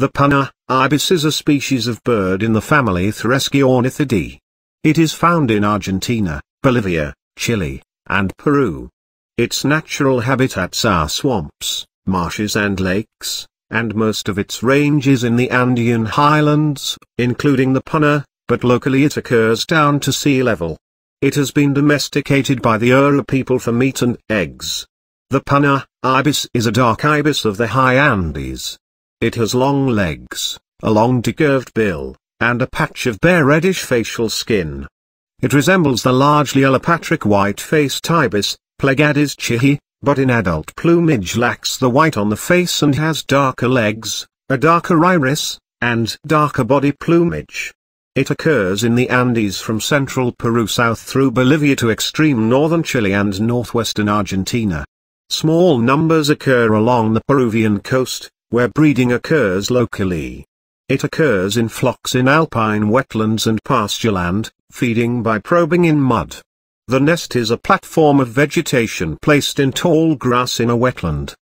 The puna, ibis is a species of bird in the family Threskiornithidae. It is found in Argentina, Bolivia, Chile, and Peru. Its natural habitats are swamps, marshes and lakes, and most of its range is in the Andean highlands, including the puna, but locally it occurs down to sea level. It has been domesticated by the Uru people for meat and eggs. The puna, ibis is a dark ibis of the high Andes. It has long legs, a long decurved bill, and a patch of bare reddish facial skin. It resembles the largely allopatric white-faced ibis, Plegadis chihi, but in adult plumage lacks the white on the face and has darker legs, a darker iris, and darker body plumage. It occurs in the Andes from central Peru south through Bolivia to extreme northern Chile and northwestern Argentina. Small numbers occur along the Peruvian coast, where breeding occurs locally. It occurs in flocks in alpine wetlands and pastureland, feeding by probing in mud. The nest is a platform of vegetation placed in tall grass in a wetland.